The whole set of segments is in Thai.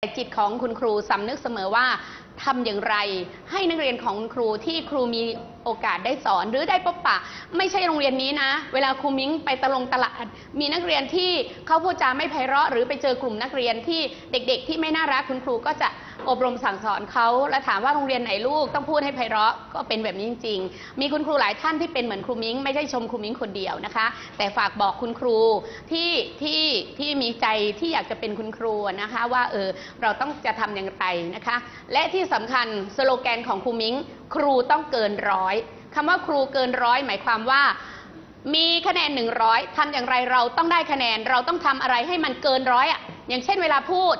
แต่จิตของคุณครูสำนึกเสมอว่าทำอย่างไร ให้นักเรียนของคุณครูที่ครูมีโอกาสได้สอนหรือได้พบปะ ไม่ใช่โรงเรียนนี้นะ เวลาครูมิ้งไปตะลงตลาด มีนักเรียนที่เขาพูดจาไม่ไพเราะหรือไปเจอกลุ่มนักเรียนที่เด็ก ๆ ที่ไม่น่ารักคุณครูก็จะ อบรมสั่งสอนเขาและถามว่าโรงเรียนไหนลูกต้องพูดให้ไพเราะก็เป็นแบบนี้จริงๆ มีคุณครูหลายท่านที่เป็นเหมือนครูมิ้งไม่ใช่ชมครูมิ้งคนเดียวนะคะ แต่ฝากบอกคุณครูที่ที่ที่มีใจที่อยากจะเป็นคุณครูนะคะว่าเออเราต้องจะทำอย่างไรนะคะ และที่สำคัญสโลแกนของครูมิ้งครูต้องเกินร้อยคำว่าครูเกินร้อยหมายความว่ามีคะแนน 100ทำอย่างไรเราต้องได้คะแนน เราต้องทำอะไรให้มันเกินร้อยอะ อย่างเช่นเวลาพูด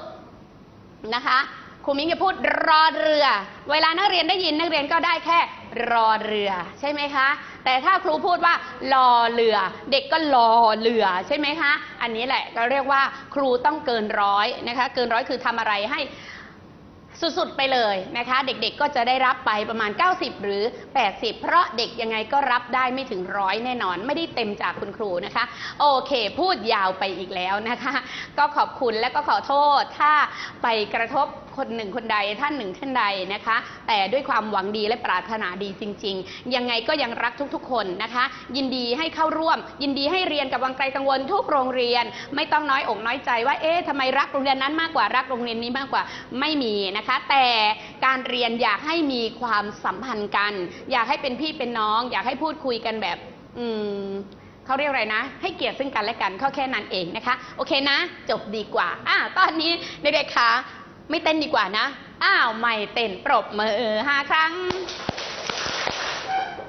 นะคะ ครูมิ้งจะพูดรอเรือ เวลานักเรียนได้ยินนักเรียนก็ได้แค่รอเรือใช่ไหมคะ แต่ถ้าครูพูดว่ารอเรือ เด็กก็รอเรือใช่ไหมคะ อันนี้แหละก็เรียกว่าครูต้องเกินร้อยนะคะ เกินร้อยคือทำอะไรให้สุดๆไปเลยนะคะ เด็กๆก็จะได้รับไปประมาณ 90 หรือ 80 เพราะเด็กยังไงก็รับได้ไม่ถึงร้อยแน่นอน ไม่ได้เต็มจากคุณครูนะคะ โอเค พูดยาวไปอีกแล้วนะคะ ก็ขอบคุณและก็ขอโทษถ้าไปกระทบ คนหนึ่งคนใดท่านหนึ่งท่านใดนะคะ แต่ด้วยความหวังดีและปรารถนาดีจริง ๆ ยังไงก็ยังรักทุกๆ คนนะคะ ยินดีให้เข้าร่วม ยินดีให้เรียนกับวังไกลกังวลทุกโรงเรียน ไม่ต้องน้อยอกน้อยใจว่าเอ๊ะทำไมรักโรงเรียนนั้นมากกว่ารักโรงเรียนนี้มากกว่าไม่มีนะคะ แต่การเรียนอยากให้มีความสัมพันธ์กัน อยากให้เป็นพี่เป็นน้อง อยากให้พูดคุยกันแบบ อืมเขาเรียกอะไรนะ ให้เกียรติซึ่งกันและกันเขาแค่นั้นเองนะคะ โอเคนะ จบดีกว่าอ่าตอนนี้เด็กๆคะ ไม่เต้นดีกว่านะ อ้าวไม่เต้นปรบมือห้าครั้ง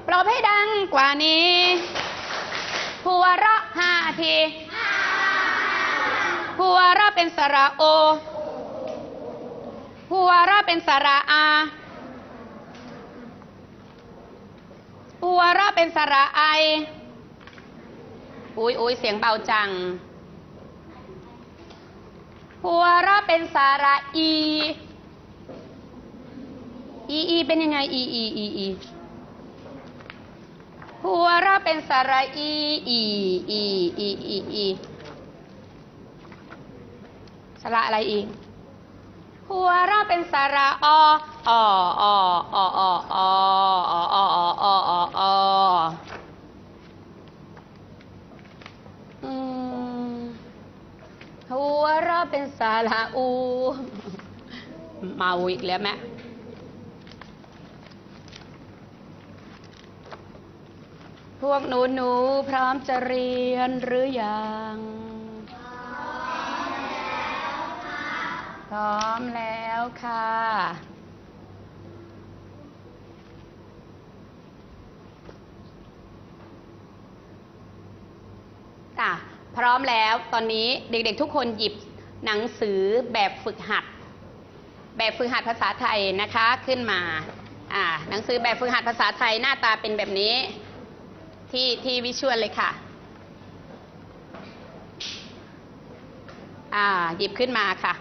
ปรบให้ดังกว่านี้หัวเราะห้าทีหัวเราะเป็นสระโอหัวเราะเป็นสระอาหัวเราะเป็นสระไออุ้ยอุ้ยเสียงเบาจัง หัวเราะเป็นสระอี อีอีเป็นยังไงอีอีอีอีหัวเราะเป็นสระอีอีอีอีอีอีสระอะไรอีกหัวเราะเป็นสระอออออออออออออออออออื หัวเราะเป็นสระอู เมาอีกแล้วแม่พวกหนูหนูพร้อมจะเรียนหรือยัง พร้อมแล้วค่ะ พร้อมแล้วค่ะ พร้อมแล้วตอนนี้เด็กๆทุกคนหยิบหนังสือแบบฝึกหัด แบบฝึกหัดภาษาไทยนะคะขึ้นมาอ่าหนังสือแบบฝึกหัดภาษาไทยหน้าตาเป็นแบบนี้ที่ที่วิชวลเลยค่ะอ่าหยิบขึ้นมาค่ะ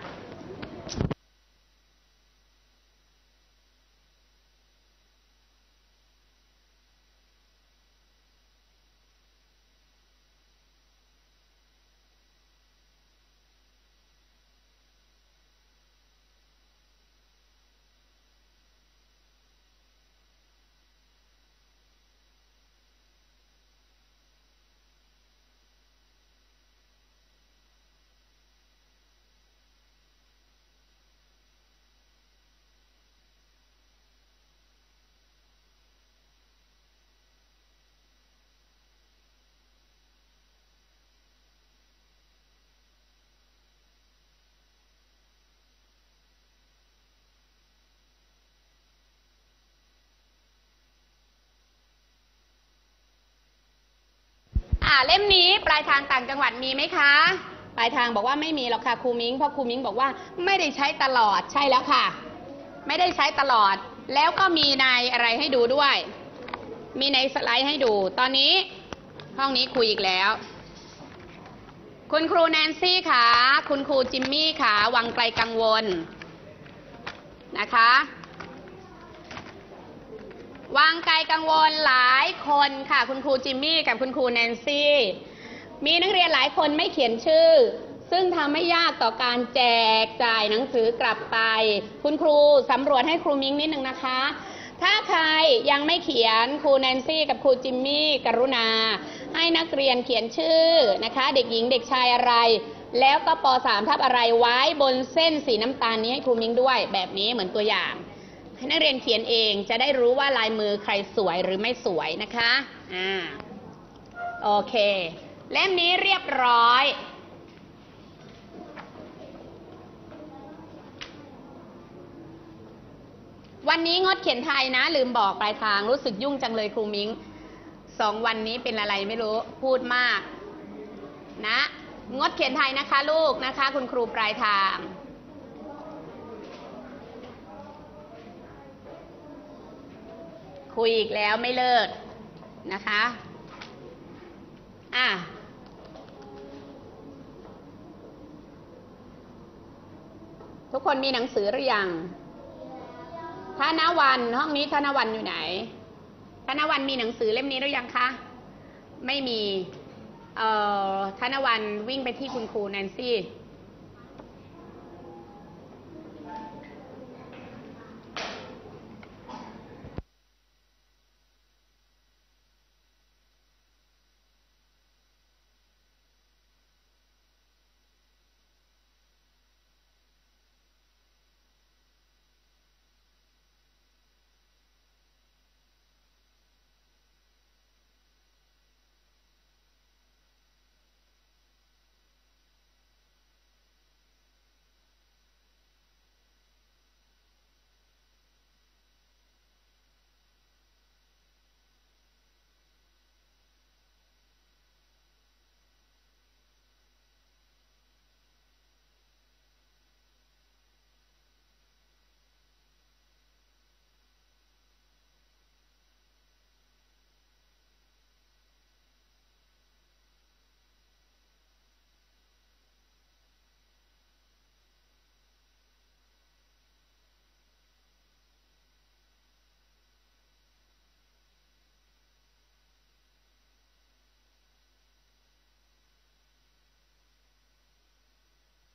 เล่มนี้ปลายทางต่างจังหวัดมีไหมคะ ปลายทางบอกว่าไม่มีหรอกค่ะครูมิ้งเพราะครูมิ้งบอกว่าไม่ได้ใช้ตลอดใช่แล้วค่ะ ไม่ได้ใช้ตลอด แล้วก็มีในอะไรให้ดูด้วย มีในสไลด์ให้ดู ตอนนี้ห้องนี้คุยอีกแล้ว คุณครูแนนซี่ค่ะ คุณครูจิมมี่ค่ะ วังไกลกังวลนะคะ วางไกลกังวลหลายคนค่ะ คุณครูจิมมี่กับคุณครูแนนซี่ มีนักเรียนหลายคนไม่เขียนชื่อ ซึ่งทำให้ยากต่อการแจกจ่ายหนังสือกลับไป คุณครูสำรวจให้ครูมิ้งนิดนึงนะคะ ถ้าใครยังไม่เขียนครูแนนซี่กับครูจิมมี่กรุณา ให้นักเรียนเขียนชื่อนะคะ เด็กหญิงเด็กชายอะไร แล้วก็ป .3 ทับอะไรไว้บนเส้นสีน้ำตาลนี้ให้ครูมิ้งด้วยแบบนี้เหมือนตัวอย่าง ให้นักเรียนเขียนเองจะได้รู้ว่าลายมือใครสวยหรือไม่สวยนะคะอ่าโอเค เล่มนี้เรียบร้อย วันนี้งดเขียนไทยนะ ลืมบอกปลายทางรู้สึกยุ่งจังเลยครูมิงสองวันนี้เป็นอะไรไม่รู้พูดมาก นะ งดเขียนไทยนะคะลูกนะคะ คุณครูปลายทาง คุยอีกแล้วไม่เลิกนะคะ อะ ทุกคนมีหนังสือหรือยังธนวันห้องนี้ธนวันอยู่ไหนธนวันมีหนังสือเล่มนี้หรือยังคะ ไม่มี เอ่อธนวันวิ่งไปที่คุณครูแนนซี่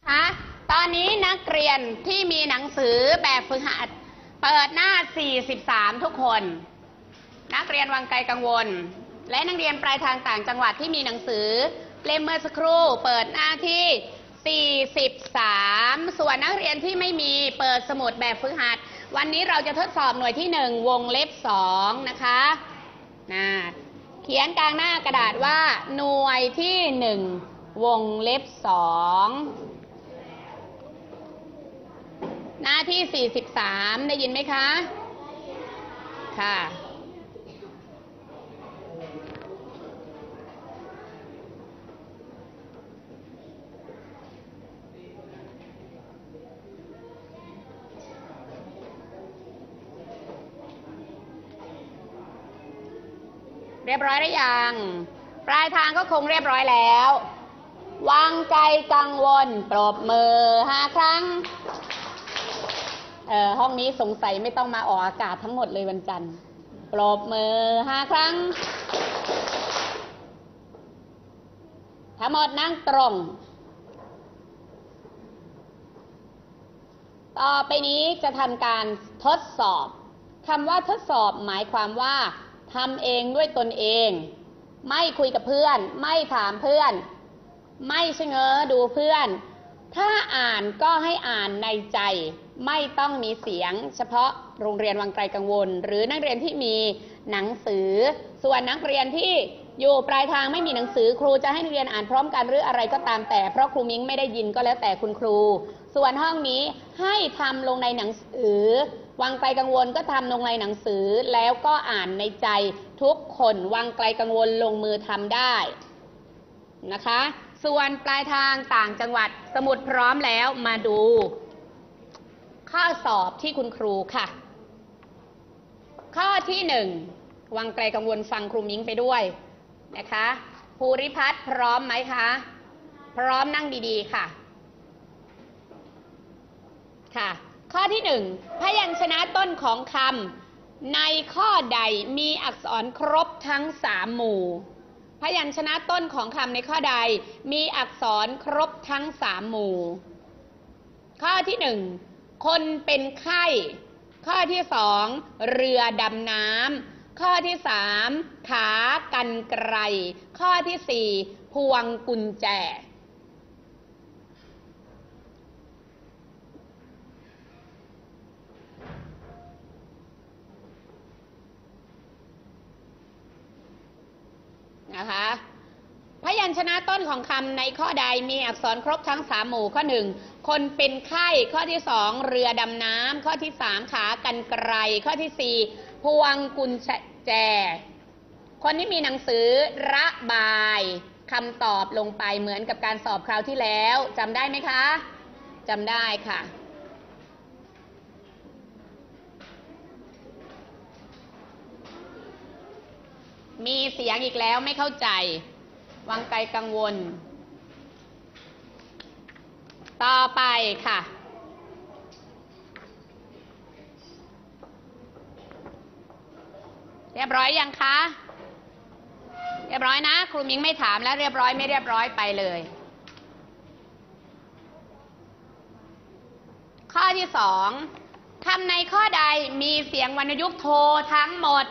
คะตอนนี้นัก เรียนที่มีหนังสือแบบฝึกหัด เปิดหน้า 43 ทุกคน นักเรียนวังไกลกังวล และนักเรียนปลายทางต่างจังหวัดที่มีหนังสือเล่มเมื่อสักครู่ เปิดหน้าที่ 43 ส่วนนักเรียนที่ไม่มีเปิดสมุดแบบฝึกหัด วันนี้เราจะทดสอบหน่วยที่ 1 วงเล็บ 2 นะคะนะเขียนกลางหน้ากระดาษว่าหน่วยที่ 1 วงเล็บ 2 หน้าที่ 43 ได้ยินไหมคะ ค่ะ เรียบร้อยหรือยัง ปลายทางก็คงเรียบร้อยแล้ว วางใจกังวล ปรบมือห้าครั้ง ห้องนี้สงสัยไม่ต้องมาออกอากาศทั้งหมดเลยวันจันทร์ปรบมือห้าครั้ง ทั้งหมดนั่งตรง ต่อไปนี้จะทำการทดสอบคำว่าทดสอบหมายความว่าทำเองด้วยตนเอง ไม่คุยกับเพื่อน ไม่ถามเพื่อน ไม่เชะเง้อดูเพื่อน ถ้าอ่านก็ให้อ่านในใจ ไม่ต้องมีเสียงเฉพาะโรงเรียนวังไกลกังวล หรือนักเรียนที่มีหนังสือ ส่วนนักเรียนที่อยู่ปลายทางไม่มีหนังสือครูจะให้นักเรียนอ่านพร้อมกันหรืออะไรก็ตามแต่ เพราะครูมิ้งไม่ได้ยินก็แล้วแต่คุณครู ส่วนห้องนี้ให้ทำลงในหนังสือ วังไกลกังวลก็ทำลงในหนังสือแล้วก็อ่านในใจทุกคนวังไกลกังวลลงมือทำได้นะคะ ส่วนปลายทางต่างจังหวัดสมุดพร้อมแล้วมาดู ข้อสอบที่คุณครูค่ะ ข้อที่หนึ่งวังไกลกังวลฟังครูมิ้งไปด้วยนะคะภูริพัฒน์พร้อมไหมคะ พร้อมนั่งดีๆ ค่ะ ค่ะ ข้อที่หนึ่งพยัญชนะต้นของคำในข้อใดมีอักษรครบทั้งสามหมู่ พยัญชนะต้นของคำในข้อใดมีอักษรครบทั้งสามหมู่ ข้อที่หนึ่ง คนเป็นไข้ ข้อที่สองเรือดำน้ำข้อที่สามขากันไกรข้อที่สี่พวงกุญแจ นะคะพยัญชนะต้นของคำในข้อใดมีอักษรครบทั้งสามหมู่ข้อหนึ่ง คนเป็นไข้ข้อที่สองเรือดำน้ำข้อที่สามขากันไกรข้อที่สี่พวงกุญแจ คนที่มีหนังสือระบายคำตอบลงไปเหมือนกับการสอบคราวที่แล้วจำได้ไหมคะจำได้ค่ะ มีเสียงอีกแล้วไม่เข้าใจ วังไกลกังวล ต่อไปค่ะ เรียบร้อยยังคะ เรียบร้อยนะ ครูมิงไม่ถามแล้วเรียบร้อยไม่เรียบร้อยไปเลย ข้อที่สองคำในข้อใดมีเสียงวรรณยุกต์โททั้งหมด